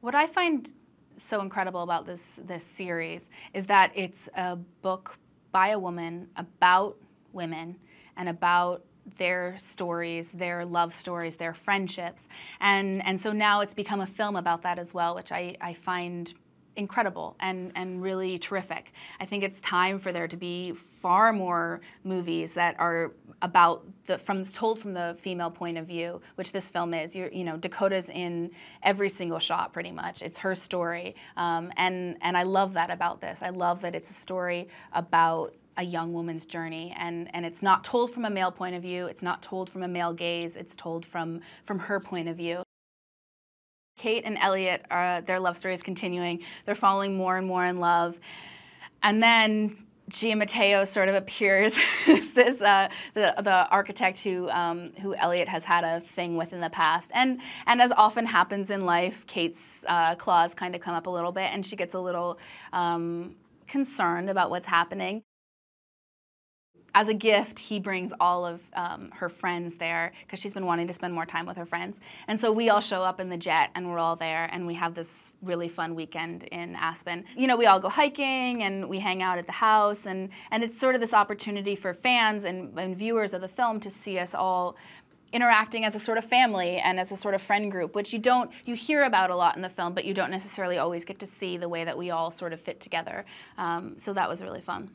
What I find so incredible about this this series is that it's a book by a woman about women and about their stories, their love stories, their friendships. And, and so now it's become a film about that as well, which I, I find incredible and, and really terrific. I think it's time for there to be far more movies that are about the from told from the female point of view, which this film is. You're, you know, Dakota's in every single shot pretty much. It's her story, um, and and I love that about this. I love that it's a story about a young woman's journey and, and it's not told from a male point of view it's not told from a male gaze it's told from from her point of view Kate and Elliot, uh, their love story is continuing. They're falling more and more in love. And then Gia Matteo sort of appears as this uh, the, the architect who um, who Elliot has had a thing with in the past, and and as often happens in life, Kate's uh, claws kind of come up a little bit, and she gets a little um, concerned about what's happening as a gift, he brings all of um, her friends there because she's been wanting to spend more time with her friends. And so we all show up in the jet and we're all there and we have this really fun weekend in Aspen. You know, we all go hiking and we hang out at the house and, and it's sort of this opportunity for fans and, and viewers of the film to see us all interacting as a sort of family and as a sort of friend group, which you don't, you hear about a lot in the film, but you don't necessarily always get to see the way that we all sort of fit together. Um, so that was really fun.